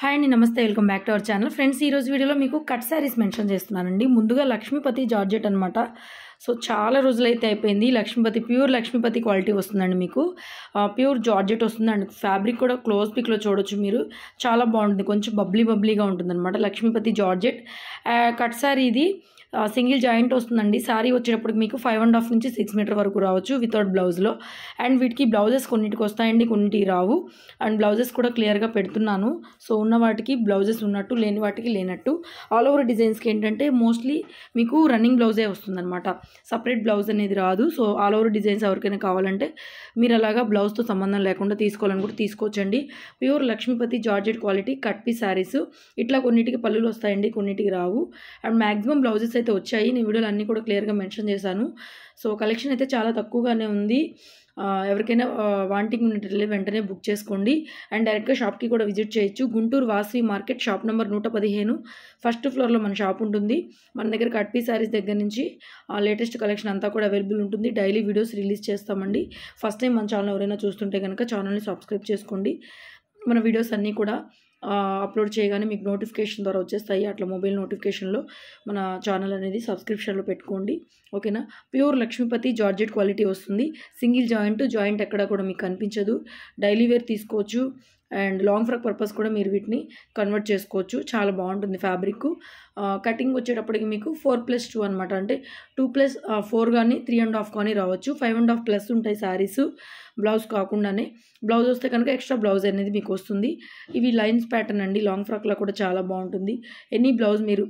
Hi అండి నమస్తే welcome back to our channel. Friends ఈరోజు వీడియోలో మీకు కట్ శారీస్ మెన్షన్ చేస్తున్నానండి. ముందుగా లక్ష్మీపతి జార్జెట్ అనమాట సో చాలా రోజులైతే అయిపోయింది. లక్ష్మీపతి ప్యూర్ లక్ష్మీపతి క్వాలిటీ వస్తుందండి మీకు. ప్యూర్ జార్జెట్ వస్తుందండి ఫ్యాబ్రిక్ కూడా క్లోజ్ పిక్లో చూడొచ్చు మీరు. చాలా బాగుంటుంది. కొంచెం బబ్లీ బబ్లీగా ఉంటుంది అనమాట లక్ష్మీపతి జార్జెట్. కట్ శారీ ఇది సింగిల్ జాయింట్ వస్తుందండి. శారీ వచ్చేటప్పుడు మీకు ఫైవ్ అండ్ హాఫ్ నుంచి సిక్స్ మీటర్ వరకు రావచ్చు వితౌట్ బ్లౌజ్లో. అండ్ వీటికి బ్లౌజెస్ కొన్నిటికి వస్తాయండి కొన్నిటికి రావు. అండ్ బ్లౌజెస్ కూడా క్లియర్గా పెడుతున్నాను. సో ఉన్న వాటికి బ్లౌజెస్ ఉన్నట్టు లేని వాటికి లేనట్టు. ఆల్ ఓవర్ డిజైన్స్కి ఏంటంటే మోస్ట్లీ మీకు రన్నింగ్ బ్లౌజే వస్తుందన్నమాట. సపరేట్ బ్లౌజ్ అనేది రాదు. సో ఆల్ ఓవర్ డిజైన్స్ ఎవరికైనా కావాలంటే మీరు అలాగా బ్లౌజ్తో సంబంధం లేకుండా తీసుకోవాలని కూడా తీసుకోవచ్చండి. Pure Lakshmipati georgette quality cut piece saris. ఇట్లా కొన్నిటికి పళ్ళులు వస్తాయండి కొన్నిటికి రావు. అండ్ మ్యాక్సిమం బ్లౌజెస్ అయితే వచ్చాయి. నేను వీడియోలు అన్నీ కూడా క్లియర్గా మెన్షన్ చేశాను. సో కలెక్షన్ అయితే చాలా తక్కువగానే ఉంది. ఎవరికైనా వాంటింగ్ ఉన్నట్లయితే వెంటనే బుక్ చేసుకోండి. అండ్ డైరెక్ట్గా షాప్కి కూడా విజిట్ చేయొచ్చు. Guntur Vasavi market shop number నూట పదిహేను. ఫస్ట్ ఫ్లోర్లో మన షాప్ ఉంటుంది. మన దగ్గర కట్పీ శారీస్ దగ్గర నుంచి లేటెస్ట్ కలెక్షన్ అంతా కూడా అవైలబుల్ ఉంటుంది. డైలీ వీడియోస్ రిలీజ్ చేస్తామండి. ఫస్ట్ టైం మన ఛానల్ ఎవరైనా చూస్తుంటే కనుక ఛానల్ని సబ్స్క్రైబ్ చేసుకోండి. మన వీడియోస్ అన్నీ కూడా అప్లోడ్ చేయగానే మీకు నోటిఫికేషన్ ద్వారా వచ్చేస్తాయి. అట్లా మొబైల్ నోటిఫికేషన్లో మన ఛానల్ అనేది సబ్స్క్రిప్షన్లో పెట్టుకోండి. ఓకేనా? ప్యూర్ లక్ష్మీపతి జార్జెట్ క్వాలిటీ వస్తుంది. సింగిల్ జాయింట్ జాయింట్ ఎక్కడ కూడా మీకు కనిపించదు. డైలీ వేర్ తీసుకోవచ్చు. అండ్ లాంగ్ ఫ్రాక్ పర్పస్ కూడా మీరు వీటిని కన్వర్ట్ చేసుకోవచ్చు. చాలా బాగుంటుంది ఫ్యాబ్రిక్ కటింగ్ వచ్చేటప్పటికి మీకు ఫోర్ ప్లస్ టూ అనమాట అంటే టూ ప్లస్ ఫోర్ కానీ త్రీ అండ్ హాఫ్ కానీ రావచ్చు. ఫైవ్ అండ్ హాఫ్ ప్లస్ ఉంటాయి శారీస్. బ్లౌజ్ కాకుండానే. బ్లౌజ్ వస్తే కనుక ఎక్స్ట్రా బ్లౌజ్ అనేది మీకు వస్తుంది ఇవి లైన్స్ ప్యాటర్న్ అండి. లాంగ్ ఫ్రాక్లో కూడా చాలా బాగుంటుంది. ఎనీ బ్లౌజ్ మీరు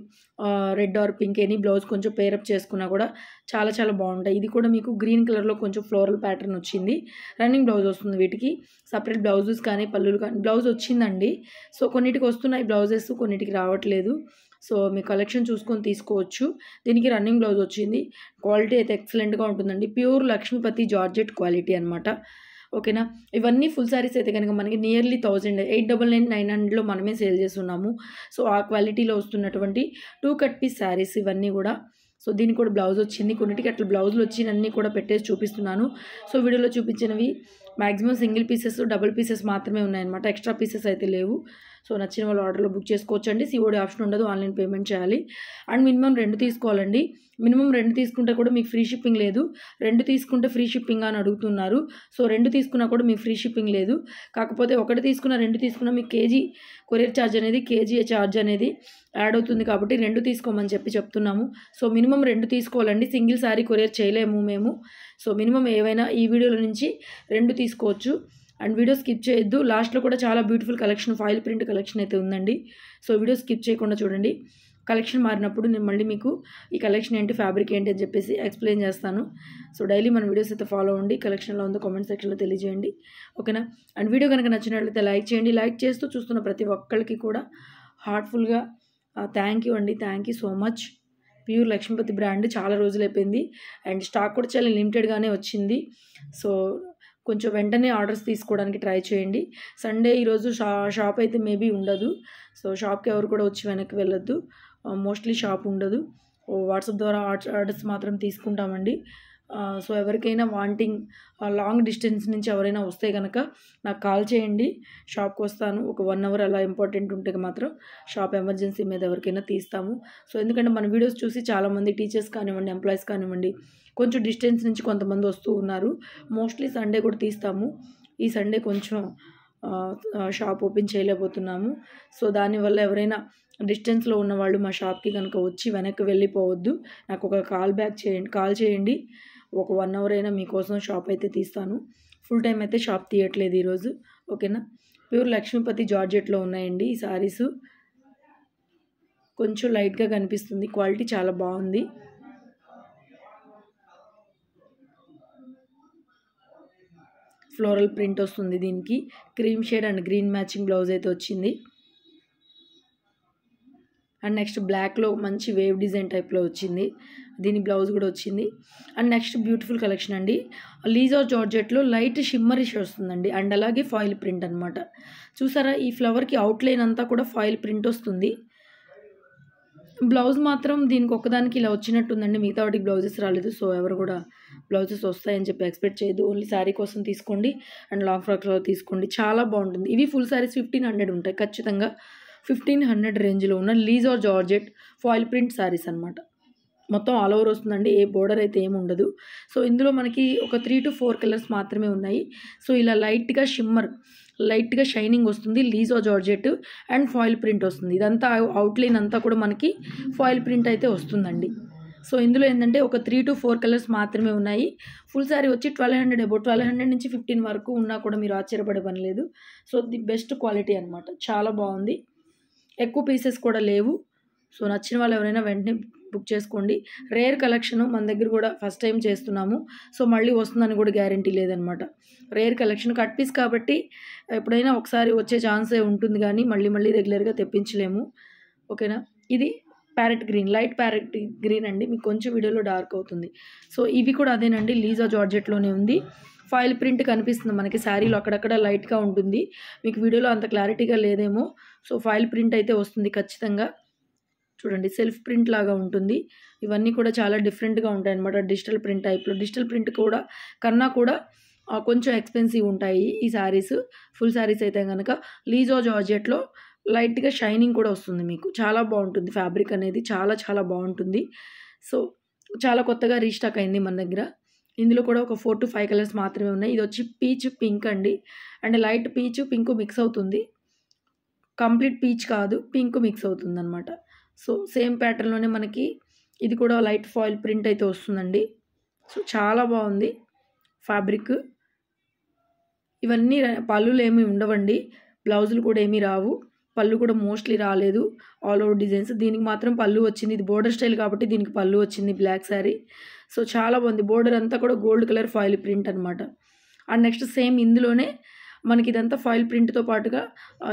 red or pink any blouse కొంచెం పేరప్ చేసుకున్నా కూడా చాలా చాలా బాగుంటాయి. ఇది కూడా మీకు గ్రీన్ కలర్లో కొంచెం ఫ్లోరల్ ప్యాటర్న్ వచ్చింది. రన్నింగ్ బ్లౌజ్ వస్తుంది వీటికి. సపరేట్ బ్లౌజెస్ కానీ పళ్ళులు కానీ బ్లౌజ్ వచ్చిందండి. సో కొన్నిటికి వస్తున్నాయి బ్లౌజెస్ కొన్నిటికి రావట్లేదు. సో మీ కలెక్షన్ చూసుకొని తీసుకోవచ్చు. దీనికి రన్నింగ్ బ్లౌజ్ వచ్చింది. క్వాలిటీ అయితే ఎక్సలెంట్గా ఉంటుందండి. ప్యూర్ లక్ష్మీపతి జార్జెట్ క్వాలిటీ అనమాట ఓకేనా? ఇవన్నీ ఫుల్ శారీస్ అయితే కనుక మనకి nearly thousand eight double nine nine హండ్రెడ్లో మనమే సేల్ చేస్తున్నాము. సో ఆ క్వాలిటీలో వస్తున్నటువంటి టూ కట్ పీస్ శారీస్ ఇవన్నీ కూడా. సో దీనికి కూడా బ్లౌజ్ వచ్చింది. కొన్నిటికి అట్లా బ్లౌజులు వచ్చి అన్నీ కూడా పెట్టేసి చూపిస్తున్నాను. సో వీడియోలో చూపించినవి maximum single pieces double pieces మాత్రమే ఉన్నాయన్నమాట. ఎక్స్ట్రా పీసెస్ అయితే లేవు. సో నచ్చిన వాళ్ళు ఆర్డర్లో బుక్ చేసుకోవచ్చండి. సిఓడి ఆప్షన్ ఉండదు ఆన్లైన్ పేమెంట్ చేయాలి. అండ్ మినిమం రెండు తీసుకోవాలండి. మినిమం రెండు తీసుకుంటే కూడా మీకు ఫ్రీ షిప్పింగ్ లేదు. రెండు తీసుకుంటే ఫ్రీ షిప్పింగ్ అని అడుగుతున్నారు. సో రెండు తీసుకున్నా కూడా మీకు ఫ్రీ షిప్పింగ్ లేదు. కాకపోతే ఒకటి తీసుకున్న రెండు తీసుకున్నా మీకు కేజీ కొరియర్ ఛార్జ్ అనేది కేజీ ఛార్జ్ అనేది యాడ్ అవుతుంది కాబట్టి రెండు తీసుకోమని చెప్పి చెప్తున్నాము. సో మినిమం రెండు తీసుకోవాలండి. సింగిల్ శారీ కొరియర్ చేయలేము మేము. సో మినిమం ఏవైనా ఈ వీడియోల నుంచి రెండు తీసుకోవచ్చు. అండ్ వీడియో స్కిప్ చేయొద్దు. లాస్ట్లో కూడా చాలా beautiful collection foil print collection అయితే ఉందండి. సో వీడియో స్కిప్ చేయకుండా చూడండి. కలెక్షన్ మారినప్పుడు నేను మళ్ళీ మీకు ఈ కలెక్షన్ ఏంటి ఫ్యాబ్రిక్ ఏంటి అని చెప్పేసి ఎక్స్ప్లెయిన్ చేస్తాను. సో డైలీ మన వీడియోస్ అయితే ఫాలో అవ్వండి. కలెక్షన్లో ఉందో కామెంట్ సెక్షన్లో తెలియజేయండి. ఓకేనా? అండ్ వీడియో కనుక నచ్చినట్లయితే లైక్ చేయండి. లైక్ చేస్తూ చూస్తున్న ప్రతి ఒక్కరికి కూడా హార్ట్ఫుల్గా థ్యాంక్ యూ అండి. Thank you so much. Pure Lakshmipati brand చాలా రోజులు అయిపోయింది అండ్ స్టాక్ కూడా చాలా లిమిటెడ్గానే వచ్చింది. సో కొంచెం వెంటనే ఆర్డర్స్ తీసుకోవడానికి ట్రై చేయండి. సండే ఈరోజు షా షాప్ అయితే మేబీ ఉండదు. సో షాప్కి ఎవరు కూడా వచ్చి వెనక్కి వెళ్ళొద్దు. మోస్ట్లీ షాప్ ఉండదు. వాట్సాప్ ద్వారా ఆర్డర్స్ మాత్రం తీసుకుంటామండి. సో ఎవరికైనా వాంటింగ్ లాంగ్ డిస్టెన్స్ నుంచి ఎవరైనా వస్తే కనుక నాకు కాల్ చేయండి. షాప్కి వస్తాను. ఒక వన్ అవర్ అలా ఇంపార్టెంట్ ఉంటే మాత్రం షాప్ ఎమర్జెన్సీ మీద ఎవరికైనా తీస్తాము. సో ఎందుకంటే మన వీడియోస్ చూసి చాలామంది టీచర్స్ కానివ్వండి ఎంప్లాయీస్ కానివ్వండి కొంచెం డిస్టెన్స్ నుంచి కొంతమంది వస్తూ ఉన్నారు. మోస్ట్లీ సండే కూడా తీస్తాము. ఈ సండే కొంచెం షాప్ ఓపెన్ చేయలేకపోతున్నాము. సో దానివల్ల ఎవరైనా డిస్టెన్స్లో ఉన్నవాళ్ళు మా షాప్కి కనుక వచ్చి వెనక్కి వెళ్ళిపోవద్దు. నాకు ఒక కాల్ బ్యాక్ చేయండి కాల్ చేయండి. ఒక వన్ అవర్ అయినా మీకోసం షాప్ అయితే తీస్తాను. ఫుల్ టైం అయితే షాప్ తీయట్లేదు ఈరోజు. ఓకేనా ప్యూర్ లక్ష్మీపతి జార్జెట్లో ఉన్నాయండి ఈ శారీస్ కొంచెం లైట్గా కనిపిస్తుంది. క్వాలిటీ చాలా బాగుంది. ఫ్లోరల్ ప్రింట్ వస్తుంది దీనికి. Cream shade and green matching blouse అయితే వచ్చింది. అండ్ నెక్స్ట్ బ్లాక్లో మంచి వేవ్ డిజైన్ టైప్లో వచ్చింది. దీని బ్లౌజ్ కూడా వచ్చింది. అండ్ నెక్స్ట్ బ్యూటిఫుల్ కలెక్షన్ అండి. లీజా జార్జెట్లో లైట్ షిమ్మరిష్ వస్తుందండి. అండ్ అలాగే ఫాయిల్ ప్రింట్ అనమాట చూసారా ఈ ఫ్లవర్కి అవుట్లైన్ అంతా కూడా ఫాయిల్ ప్రింట్ వస్తుంది. బ్లౌజ్ మాత్రం దీనికి ఒకదానికి ఇలా వచ్చినట్టుందండి. మిగతా వాటికి బ్లౌజెస్ రాలేదు. సో ఎవరు కూడా బ్లౌజెస్ వస్తాయని చెప్పి ఎక్స్పెక్ట్ చేయదు ఓన్లీ శారీ కోసం తీసుకోండి. అండ్ లాంగ్ ఫ్రాక్లో తీసుకోండి. చాలా బాగుంటుంది. ఇవి ఫుల్ శారీస్ ఫిఫ్టీన్ హండ్రెడ్ ఉంటాయి ఖచ్చితంగా. ఫిఫ్టీన్ హండ్రెడ్ రేంజ్లో ఉన్న లీజ్ జార్జెట్ ఫాయిల్ ప్రింట్ శారీస్ అనమాట మొత్తం ఆల్ ఓవర్ వస్తుందండి ఏ బోర్డర్ అయితే ఏమి ఉండదు. సో ఇందులో మనకి ఒక త్రీ టు ఫోర్ కలర్స్ మాత్రమే ఉన్నాయి. సో ఇలా లైట్గా షిమ్మర్ లైట్గా షైనింగ్ వస్తుంది లీజో జార్జెట్ అండ్ ఫాయిల్ ప్రింట్ వస్తుంది. ఇదంతా అవుట్లైన్ అంతా కూడా మనకి ఫాయిల్ ప్రింట్ అయితే వస్తుందండి. సో ఇందులో ఏంటంటే ఒక త్రీ టు ఫోర్ కలర్స్ మాత్రమే ఉన్నాయి. ఫుల్ శారీ వచ్చి twelve hundred about twelve hundred నుంచి ఫిఫ్టీన్ వరకు ఉన్నా కూడా మీరు ఆశ్చర్యపడే పని లేదు. సో ది బెస్ట్ క్వాలిటీ అనమాట చాలా బాగుంది. ఎక్కువ పీసెస్ కూడా లేవు. సో నచ్చిన వాళ్ళు ఎవరైనా వెంటనే బుక్ చేసుకోండి. రేర్ కలెక్షన్ మన దగ్గర కూడా ఫస్ట్ టైం చేస్తున్నాము. సో మళ్ళీ వస్తుందని కూడా గ్యారంటీ లేదనమాట రేర్ కలెక్షన్ కట్ పీస్ కాబట్టి ఎప్పుడైనా ఒకసారి వచ్చే ఛాన్సే ఉంటుంది కానీ మళ్ళీ మళ్ళీ రెగ్యులర్గా తెప్పించలేము. ఓకేనా ఇది parrot green light parrot green అండి. మీకు కొంచెం వీడియోలో డార్క్ అవుతుంది. సో ఇవి కూడా అదేనండి. లీజా జార్జెట్లోనే ఉంది. ఫైల్ ప్రింట్ కనిపిస్తుంది మనకి శారీలో అక్కడక్కడ లైట్గా ఉంటుంది. మీకు వీడియోలో అంత క్లారిటీగా లేదేమో. సో ఫైల్ ప్రింట్ అయితే వస్తుంది ఖచ్చితంగా. చూడండి సెల్ఫ్ ప్రింట్ లాగా ఉంటుంది. ఇవన్నీ కూడా చాలా డిఫరెంట్గా ఉంటాయి అనమాట డిజిటల్ ప్రింట్ టైప్లో. డిజిటల్ ప్రింట్ కూడా కన్నా కూడా కొంచెం ఎక్స్పెన్సివ్ ఉంటాయి ఈ శారీస్. ఫుల్ శారీస్ అయితే కనుక లీజో జార్జెట్లో లైట్గా షైనింగ్ కూడా వస్తుంది మీకు. చాలా బాగుంటుంది ఫ్యాబ్రిక్ అనేది. చాలా చాలా బాగుంటుంది. సో చాలా కొత్తగా రీస్టాక్ అయింది మన దగ్గర. ఇందులో కూడా ఒక ఫోర్ టు ఫైవ్ కలర్స్ మాత్రమే ఉన్నాయి. ఇది వచ్చి పీచ్ పింక్ అండి. And light peach pink mix అవుతుంది. కంప్లీట్ పీచ్ కాదు పింక్ మిక్స్ అవుతుంది అనమాట సో సేమ్ ప్యాటర్న్లోనే మనకి ఇది కూడా లైట్ ఫాయిల్ ప్రింట్ అయితే వస్తుందండి. సో చాలా బాగుంది ఫ్యాబ్రిక్. ఇవన్నీ పళ్ళులు ఏమీ ఉండవండి. బ్లౌజులు కూడా ఏమీ రావు. పళ్ళు కూడా మోస్ట్లీ రాలేదు. ఆల్ ఓవర్ డిజైన్స్ దీనికి మాత్రం పళ్ళు వచ్చింది. ఇది బోర్డర్ స్టైల్ కాబట్టి దీనికి పళ్ళు వచ్చింది బ్లాక్ శారీ సో చాలా బాగుంది. బోర్డర్ అంతా కూడా గోల్డ్ కలర్ ఫాయిల్ ప్రింట్ అనమాట అండ్ నెక్స్ట్ సేమ్ ఇందులోనే మనకి ఇదంతా ఫాయిల్ ప్రింట్తో పాటుగా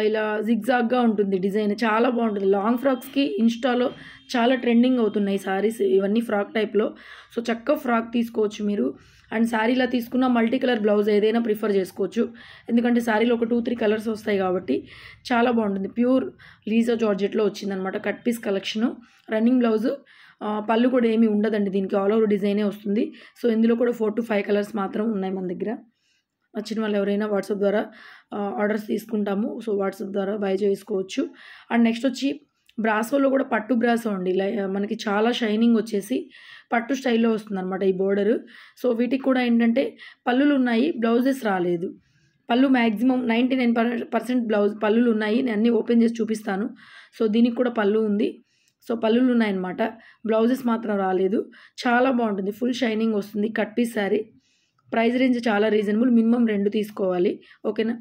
ఇలా జిగ్జాగ్గా ఉంటుంది డిజైన్. చాలా బాగుంటుంది. లాంగ్ ఫ్రాక్స్కి ఇన్స్టాలో చాలా ట్రెండింగ్ అవుతున్నాయి సారీస్. ఇవన్నీ ఫ్రాక్ టైప్లో. సో చక్కగా ఫ్రాక్ తీసుకోవచ్చు మీరు. అండ్ శారీలా తీసుకున్న మల్టీ కలర్ బ్లౌజ్ ఏదైనా ప్రిఫర్ చేసుకోవచ్చు. ఎందుకంటే శారీలో ఒక టూ త్రీ కలర్స్ వస్తాయి కాబట్టి చాలా బాగుంటుంది. ప్యూర్ లీజా జార్జెట్లో వచ్చిందనమాట cut piece collection. Running blouse పళ్ళు కూడా ఏమీ ఉండదండి. దీనికి ఆల్ ఓవర్ డిజైనే వస్తుంది. సో ఇందులో కూడా ఫోర్ టు ఫైవ్ కలర్స్ మాత్రం ఉన్నాయి మన దగ్గర. నచ్చిన వాళ్ళు ఎవరైనా వాట్సాప్ ద్వారా ఆర్డర్స్ తీసుకుంటాము. సో వాట్సాప్ ద్వారా బై చేసుకోవచ్చు. అండ్ నెక్స్ట్ వచ్చి బ్రాసోలో కూడా పట్టు బ్రాసో అండి. లై మనకి చాలా షైనింగ్ వచ్చేసి పట్టు స్టైల్లో వస్తుంది అనమాట ఈ బోర్డర్. సో వీటికి కూడా ఏంటంటే పళ్ళులు ఉన్నాయి బ్లౌజెస్ రాలేదు. పళ్ళు maximum ninety nine percent blouse పళ్ళులు ఉన్నాయి. నేను అన్నీ ఓపెన్ చేసి చూపిస్తాను. సో దీనికి కూడా పళ్ళు ఉంది. సో పళ్ళులు ఉన్నాయన్నమాట. బ్లౌజెస్ మాత్రం రాలేదు. చాలా బాగుంటుంది. ఫుల్ షైనింగ్ వస్తుంది. Cut piece sari. Price range చాలా రీజనబుల్. మినిమం రెండు తీసుకోవాలి. ఓకేనా?